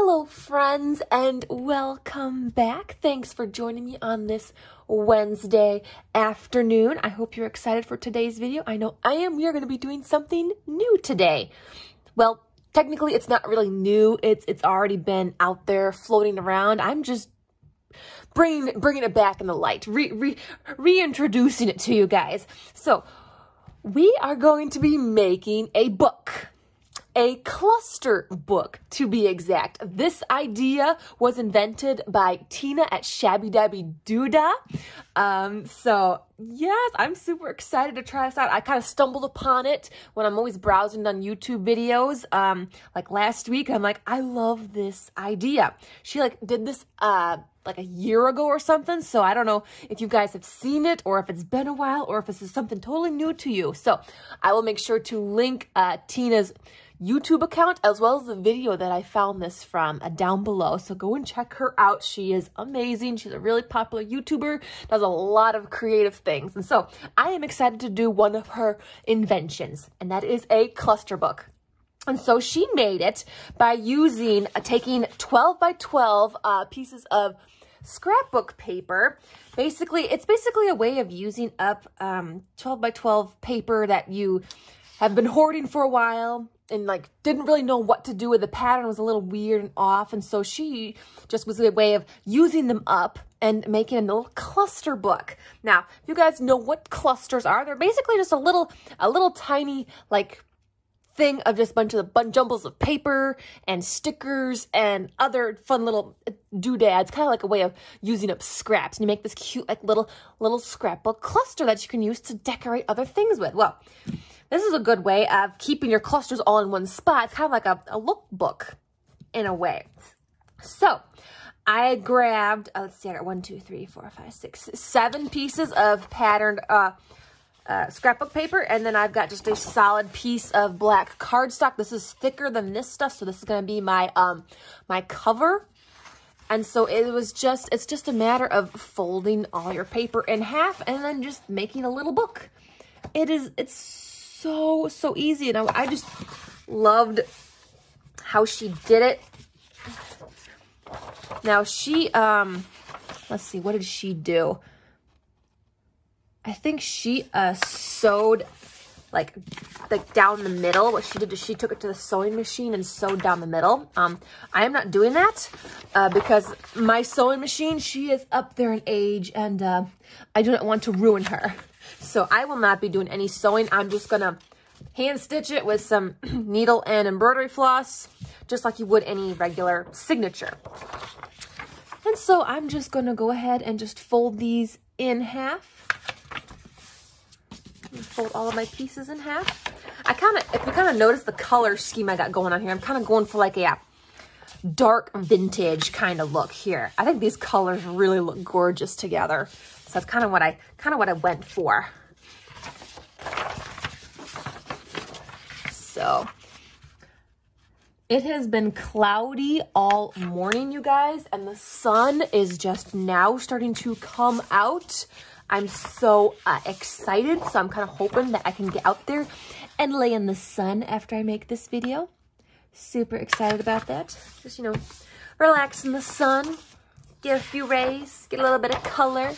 Hello, friends, and welcome back. Thanks for joining me on this Wednesday afternoon. I hope you're excited for today's video. I know I am. We are going to be doing something new today. Well, technically, it's not really new. It's it's already been out there floating around. I'm just bringing bringing it back in the light, re, re, reintroducing it to you guys. So, we are going to be making a book a cluster book to be exact. This idea was invented by Tina at Shabby Dabby Doodah. Um, so yes, I'm super excited to try this out. I kind of stumbled upon it when I'm always browsing on YouTube videos. Um, like last week, I'm like, I love this idea. She like did this, uh, like a year ago or something. So I don't know if you guys have seen it or if it's been a while or if this is something totally new to you. So I will make sure to link, uh, Tina's YouTube account as well as the video that I found this from uh, down below. So go and check her out. She is amazing. She's a really popular YouTuber, does a lot of creative things. And so I am excited to do one of her inventions, and that is a cluster book. And so she made it by using, uh, taking 12 by 12 uh, pieces of scrapbook paper. Basically, it's basically a way of using up um, 12 by 12 paper that you have been hoarding for a while and like didn't really know what to do with the pattern. Was a little weird and off. And so she just was a way of using them up and making a little cluster book. Now if you guys know what clusters are they're basically just a little a little tiny like thing of just a bunch of the jumbles of paper and stickers and other fun little doodads kind of like a way of using up scraps. And you make this cute like little little scrapbook cluster that you can use to decorate other things with. Well this is a good way of keeping your clusters all in one spot. It's kind of like a, a lookbook in a way. So I grabbed, uh, let's see, I got one, two, three, four, five, six, seven pieces of patterned uh, uh, scrapbook paper. And then I've got just a solid piece of black cardstock. This is thicker than this stuff. So this is going to be my, um, my cover. And so it was just, it's just a matter of folding all your paper in half and then just making a little book. It is, it's so, so easy. And I, I just loved how she did it. Now she, um, let's see, what did she do? I think she uh, sewed like like down the middle. What she did is she took it to the sewing machine and sewed down the middle. Um, I am not doing that uh, because my sewing machine, she is up there in age and uh, I do not want to ruin her. So I will not be doing any sewing. I'm just going to hand stitch it with some needle and embroidery floss, just like you would any regular signature. And so I'm just going to go ahead and just fold these in half. Fold all of my pieces in half. I kind of, if you kind of notice the color scheme I got going on here, I'm kind of going for like a dark vintage kind of look here. I think these colors really look gorgeous together. So that's kind of what I kind of what I went for. So it has been cloudy all morning, you guys, and the sun is just now starting to come out. I'm so uh, excited, so I'm kind of hoping that I can get out there and lay in the sun after I make this video. Super excited about that. Just, you know, relax in the sun, get a few rays, get a little bit of color.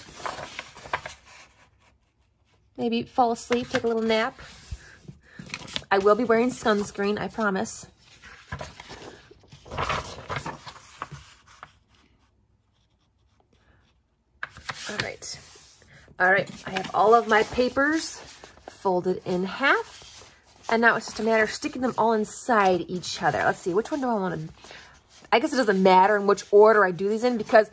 Maybe fall asleep, take a little nap. I will be wearing sunscreen, I promise. All right. All right, I have all of my papers folded in half. And now it's just a matter of sticking them all inside each other. Let's see, which one do I want to... I guess it doesn't matter in which order I do these in because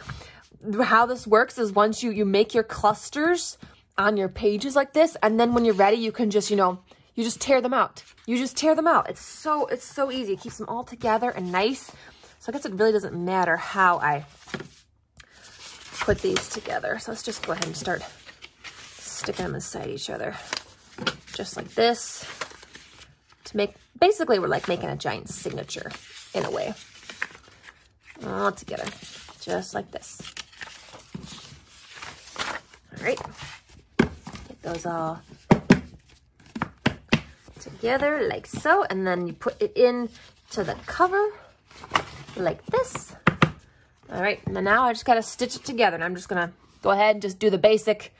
how this works is once you, you make your clusters on your pages like this, and then when you're ready, you can just, you know, you just tear them out. You just tear them out. It's so, it's so easy. It keeps them all together and nice. So I guess it really doesn't matter how I put these together. So let's just go ahead and start sticking them inside each other. Just like this. To make, basically we're like making a giant signature in a way all together, just like this. All right, get those all together like so, and then you put it in to the cover. like this. All right, and now I just gotta stitch it together. And I'm just gonna go ahead and just do the basic,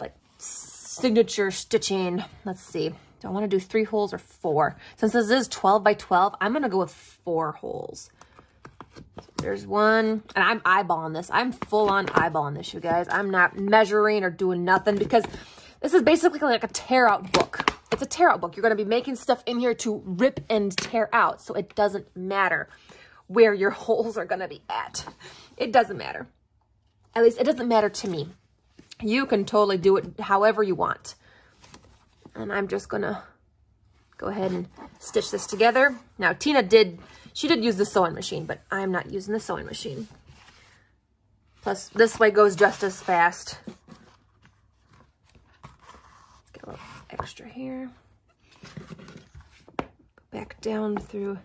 like, signature stitching. Let's see. Do I want to do three holes or four? Since this is 12 by 12, I'm going to go with four holes. There's one, and I'm eyeballing this. I'm full on eyeballing this, you guys. I'm not measuring or doing nothing because this is basically like a tear out book. It's a tear out book. You're going to be making stuff in here to rip and tear out. So it doesn't matter where your holes are going to be at. It doesn't matter. At least it doesn't matter to me. You can totally do it however you want. And I'm just gonna go ahead and stitch this together. Now, Tina did, she did use the sewing machine, but I'm not using the sewing machine. Plus, this way goes just as fast. Get a little extra here. Back down through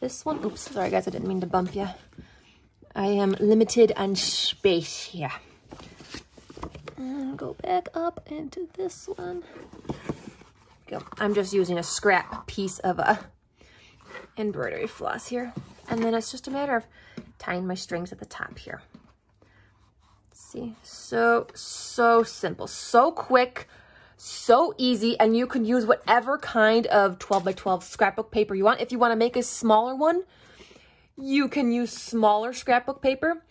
this one. Oops, sorry guys, I didn't mean to bump you. I am limited on space here. And go back up into this one go. I'm just using a scrap piece of a embroidery floss here. And then it's just a matter of tying my strings at the top here. Let's see, so, so simple, so quick, so easy, and you can use whatever kind of 12 by 12 scrapbook paper you want. If you want to make a smaller one, you can use smaller scrapbook paper.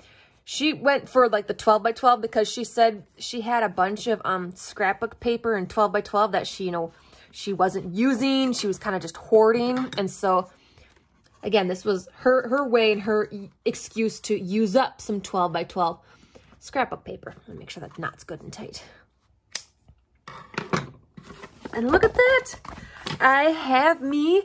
She went for like the 12 by 12 because she said she had a bunch of um scrapbook paper and 12 by 12 that she, you know, she wasn't using. She was kind of just hoarding. And so, again, this was her, her way and her excuse to use up some 12 by 12 scrapbook paper. Let me make sure that knot's good and tight. And look at that. I have me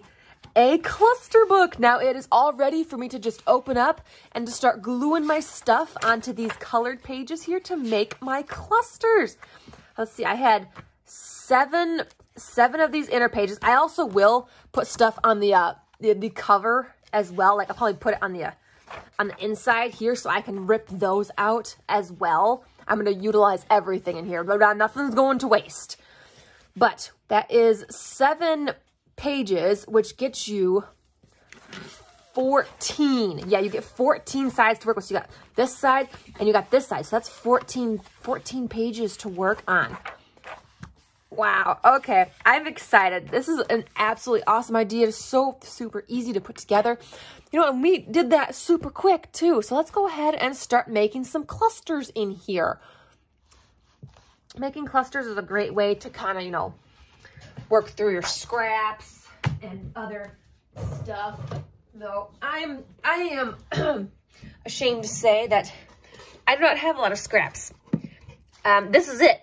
a cluster book. Now it is all ready for me to just open up and to start gluing my stuff onto these colored pages here to make my clusters. Let's see, I had seven seven of these inner pages. I also will put stuff on the uh, the, the cover as well. Like I'll probably put it on the on the inside here so I can rip those out as well. I'm going to utilize everything in here, but nothing's going to waste. But that is seven pages, which gets you 14. Yeah, you get 14 sides to work with. So you got this side and you got this side. So that's 14, 14 pages to work on. Wow. Okay. I'm excited. This is an absolutely awesome idea. It's so super easy to put together. You know, and we did that super quick too. So let's go ahead and start making some clusters in here. Making clusters is a great way to kind of, you know, work through your scraps and other stuff. Though I'm, I am ashamed to say that I do not have a lot of scraps. Um, this is it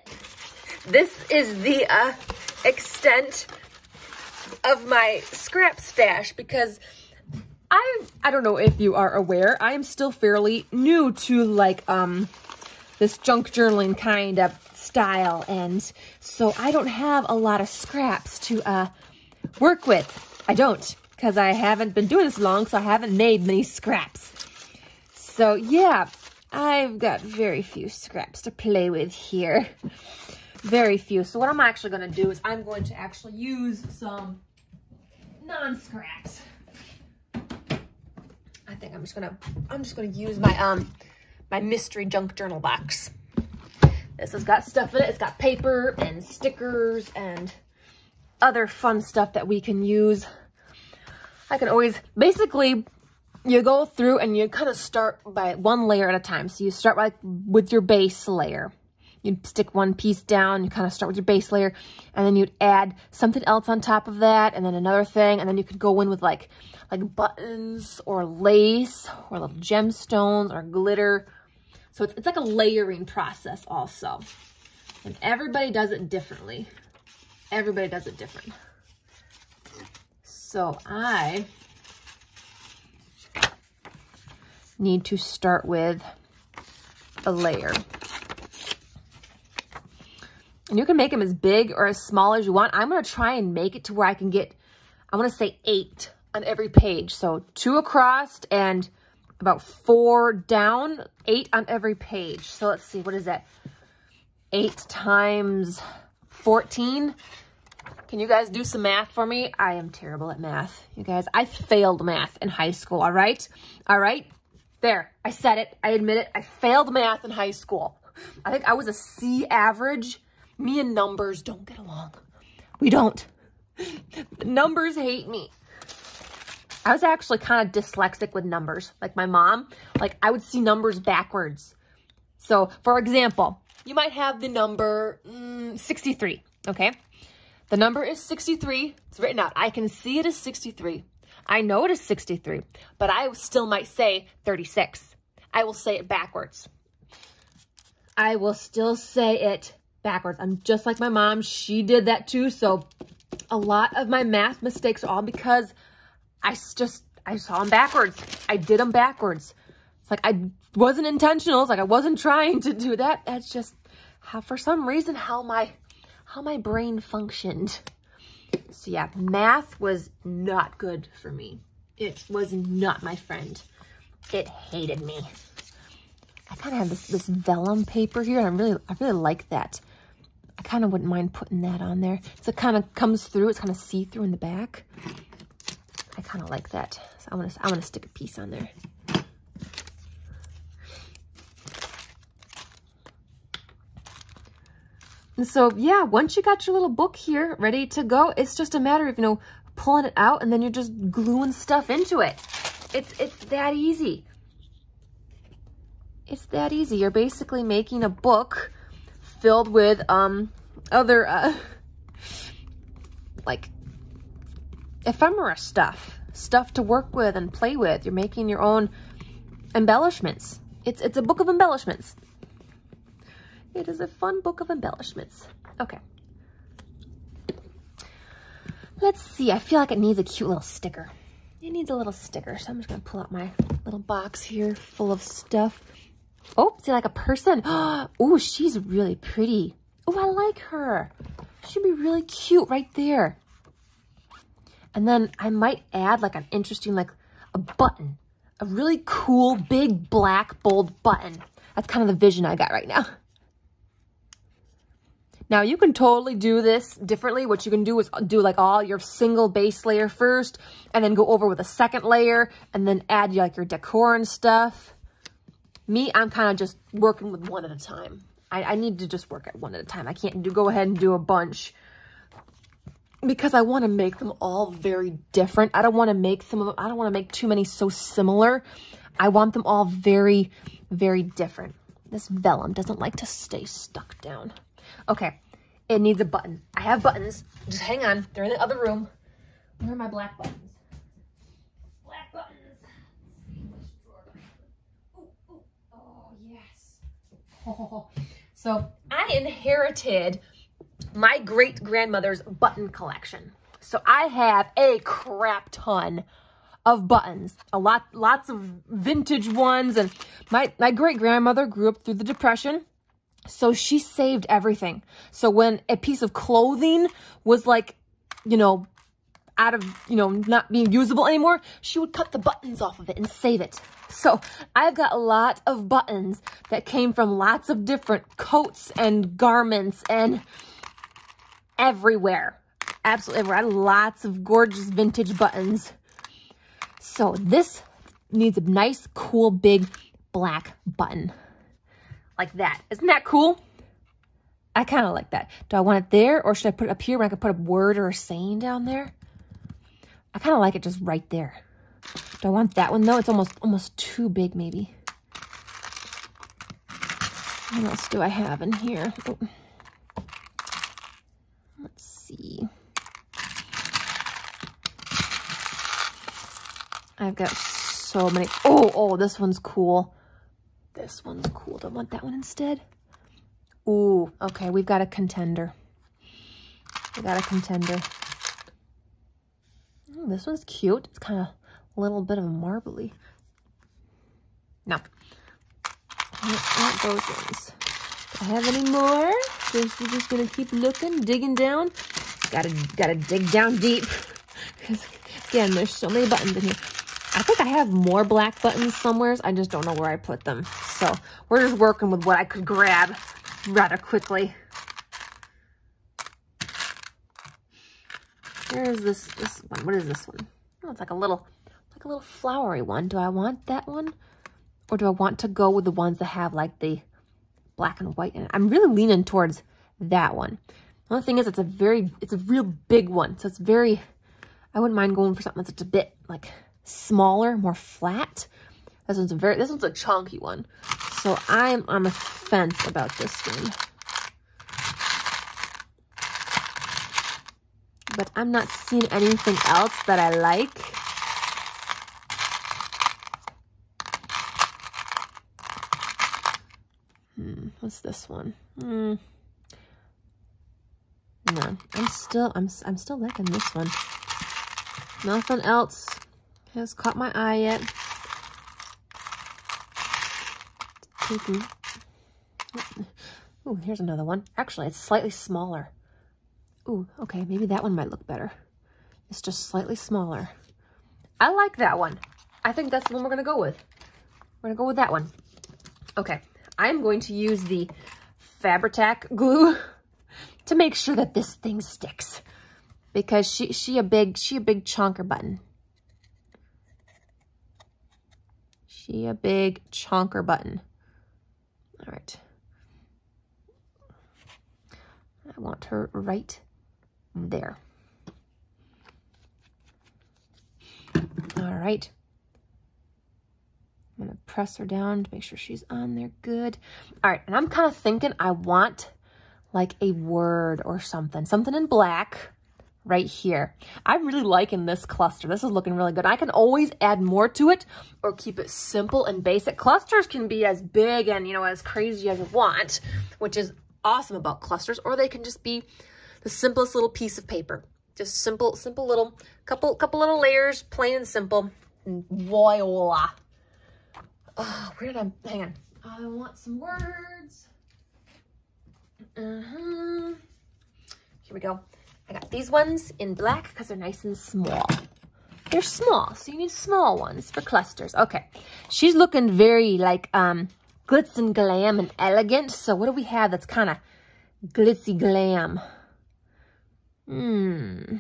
this is the uh, extent of my scrap stash because I I don't know if you are aware, I am still fairly new to like um this junk journaling kind of style and so I don't have a lot of scraps to uh work with. I don't because I haven't been doing this long so I haven't made many scraps. So yeah, I've got very few scraps to play with here very few. So what I'm actually going to do is I'm going to actually use some non-scraps. I think I'm just going to, I'm just going to use my, um, my mystery junk journal box. This has got stuff in it. It's got paper and stickers and other fun stuff that we can use. I can always, basically, you go through and you kind of start by one layer at a time. So you start like with your base layer you'd stick one piece down, you kind of start with your base layer, and then you'd add something else on top of that, and then another thing, and then you could go in with like, like buttons or lace or little gemstones or glitter. So it's, it's like a layering process also. And everybody does it differently. Everybody does it different. So I need to start with a layer. And you can make them as big or as small as you want. I'm going to try and make it to where I can get, I want to say eight on every page. So two across and about four down, eight on every page. So let's see, what is that? Eight times 14. Can you guys do some math for me? I am terrible at math. You guys, I failed math in high school, all right? All right? There, I said it. I admit it. I failed math in high school. I think I was a C average. Me and numbers don't get along. We don't. numbers hate me. I was actually kind of dyslexic with numbers. Like my mom, like I would see numbers backwards. So for example, you might have the number mm, 63, okay? The number is 63. It's written out. I can see it as 63. I know it is 63, but I still might say 36. I will say it backwards. I will still say it backwards. I'm just like my mom. She did that too. So a lot of my math mistakes are all because I just, I saw them backwards. I did them backwards. It's like I wasn't intentional. It's like I wasn't trying to do that. That's just how, for some reason, how my, how my brain functioned. So yeah, math was not good for me. It was not my friend. It hated me. I kind of have this, this vellum paper here, and I really, I really like that. I kind of wouldn't mind putting that on there. So it kind of comes through. It's kind of see-through in the back. I kind of like that. So I want to, I want to stick a piece on there. And so, yeah, once you got your little book here ready to go, it's just a matter of, you know, pulling it out and then you're just gluing stuff into it. It's, it's that easy. It's that easy. You're basically making a book filled with, um, other, uh, like, ephemera stuff. Stuff to work with and play with. You're making your own embellishments. It's, it's a book of embellishments. It is a fun book of embellishments. Okay. Let's see. I feel like it needs a cute little sticker. It needs a little sticker. So I'm just to pull out my little box here full of stuff. Oh, see like a person. Oh, she's really pretty. Oh, I like her. She'd be really cute right there. And then I might add like an interesting, like a button. A really cool, big, black, bold button. That's kind of the vision I got right now. Now you can totally do this differently. What you can do is do like all your single base layer first and then go over with a second layer and then add like your decor and stuff. Me, I'm kind of just working with one at a time. I, I need to just work at one at a time. I can't do go ahead and do a bunch because I want to make them all very different. I don't want to make some of them, I don't want to make too many so similar. I want them all very, very different. This vellum doesn't like to stay stuck down. Okay, it needs a button. I have buttons. Just hang on. They're in the other room. Where are my black buttons? Black buttons. Ooh, ooh. Oh, yes. Oh. So I inherited my great-grandmother's button collection. So I have a crap ton of buttons, a lot, lots of vintage ones. And my, my great-grandmother grew up through the Depression. So she saved everything. So when a piece of clothing was like, you know, out of, you know, not being usable anymore, she would cut the buttons off of it and save it. So I've got a lot of buttons that came from lots of different coats and garments and everywhere. Absolutely everywhere. I have lots of gorgeous vintage buttons. So this needs a nice, cool, big black button like that. Isn't that cool? I kind of like that. Do I want it there or should I put it up here where I can put a word or a saying down there? I kind of like it just right there. Do I want that one though? It's almost almost too big maybe. What else do I have in here? Oh. Let's see. I've got so many. Oh, oh, this one's cool. This one's cool. Do I want that one instead? Ooh, okay, we've got a contender. We got a contender. Oh, this one's cute. It's kind of little bit of marbly. No. Not. Do I have any more? Just, you're just gonna keep looking, digging down. Gotta, gotta dig down deep. Again, there's so many buttons in here. I think I have more black buttons somewhere. I just don't know where I put them. So we're just working with what I could grab rather quickly. Here's this, this one. What is this one? Oh, it's like a little, like a little flowery one. Do I want that one? Or do I want to go with the ones that have like the black and white in it? I'm really leaning towards that one. The only thing is it's a very, it's a real big one. So it's very, I wouldn't mind going for something that's a bit like smaller, more flat. This one's a very, this one's a chunky one. So I'm on the fence about this one. But I'm not seeing anything else that I like. Hmm, what's this one? Hmm. No, I'm still, I'm, I'm still liking this one. Nothing else has caught my eye yet. Oh, here's another one. Actually, it's slightly smaller. Ooh, okay, maybe that one might look better. It's just slightly smaller. I like that one. I think that's the one we're going to go with. We're going to go with that one. Okay, I'm going to use the Fabri-Tac glue to make sure that this thing sticks. Because she she a big she a big chonker button. She a big chonker button. All right. I want her right there. All right. I'm to press her down to make sure she's on there good. All right, and I'm kind of thinking I want like a word or something, something in black right here. I'm really liking this cluster. This is looking really good. I can always add more to it or keep it simple and basic. Clusters can be as big and, you know, as crazy as you want, which is awesome about clusters, or they can just be the simplest little piece of paper. Just simple, simple little, couple, couple little layers, plain and simple. And voila. Oh, where did I, hang on. I want some words. Uh-huh. Here we go. I got these ones in black because they're nice and small. They're small, so you need small ones for clusters. Okay, she's looking very like um, glitz and glam and elegant. So what do we have that's kind of glitzy glam? Hmm.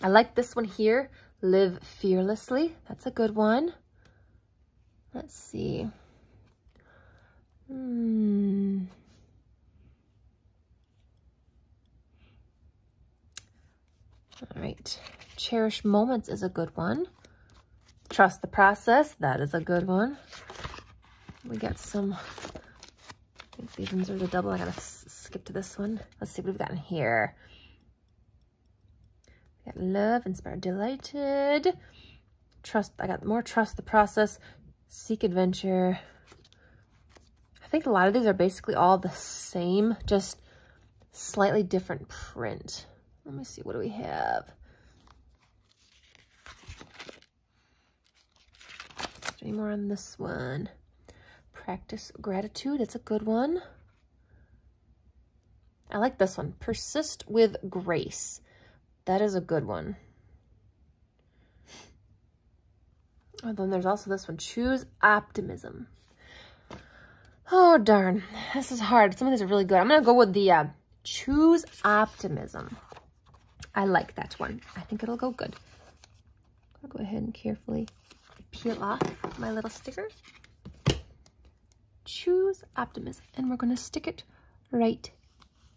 I like this one here, Live Fearlessly. That's a good one. Let's see. Hmm. All right. Cherish moments is a good one. Trust the process. That is a good one. We got some, I think these ones are the double. I gotta skip to this one. Let's see what we've got in here. Got love, inspired, delighted. Trust, I got more trust the process. Seek adventure. I think a lot of these are basically all the same, just slightly different print. Let me see, what do we have? Any more on this one? Practice gratitude. It's a good one. I like this one. Persist with grace. That is a good one. And then there's also this one. Choose optimism. Oh, darn. This is hard. Some of these are really good. I'm going to go with the uh, choose optimism. I like that one. I think it'll go good. I'll go ahead and carefully peel off my little sticker. Choose optimism. And we're going to stick it right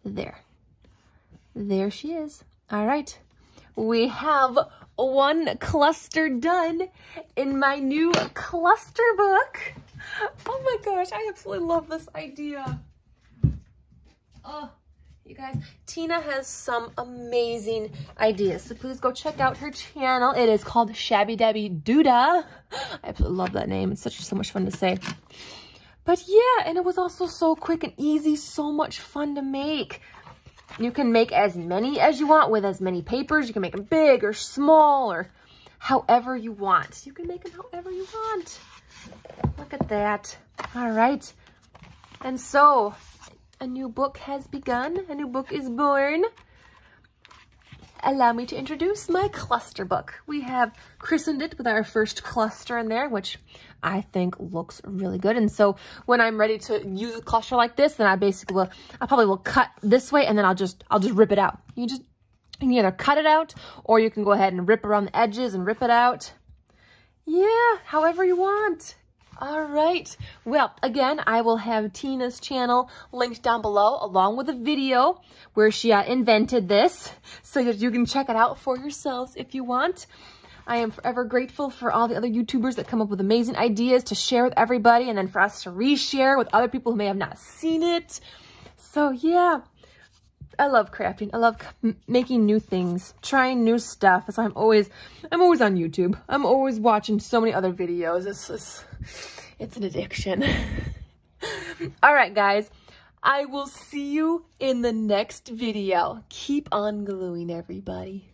there. There she is. All right. We have one cluster done in my new cluster book. Oh my gosh, I absolutely love this idea. Oh, you guys, Tina has some amazing ideas. So please go check out her channel. It is called Shabby Dabby Doodah. I absolutely love that name. It's such so much fun to say. But yeah, and it was also so quick and easy, so much fun to make. You can make as many as you want with as many papers. You can make them big or small or however you want. You can make them however you want. Look at that. All right. And so a new book has begun. A new book is born. Allow me to introduce my cluster book. We have christened it with our first cluster in there, which I think looks really good. And so when I'm ready to use a cluster like this, then I basically will, I probably will cut this way and then I'll just, I'll just rip it out. You just, you can either cut it out or you can go ahead and rip around the edges and rip it out. Yeah, however you want. All right. Well, again, I will have Tina's channel linked down below along with a video where she uh, invented this so that you can check it out for yourselves if you want. I am forever grateful for all the other YouTubers that come up with amazing ideas to share with everybody and then for us to reshare with other people who may have not seen it. So yeah, I love crafting. I love making new things, trying new stuff. So I'm always, I'm always on YouTube. I'm always watching so many other videos. It's just, it's an addiction. All right, guys. I will see you in the next video. Keep on gluing, everybody.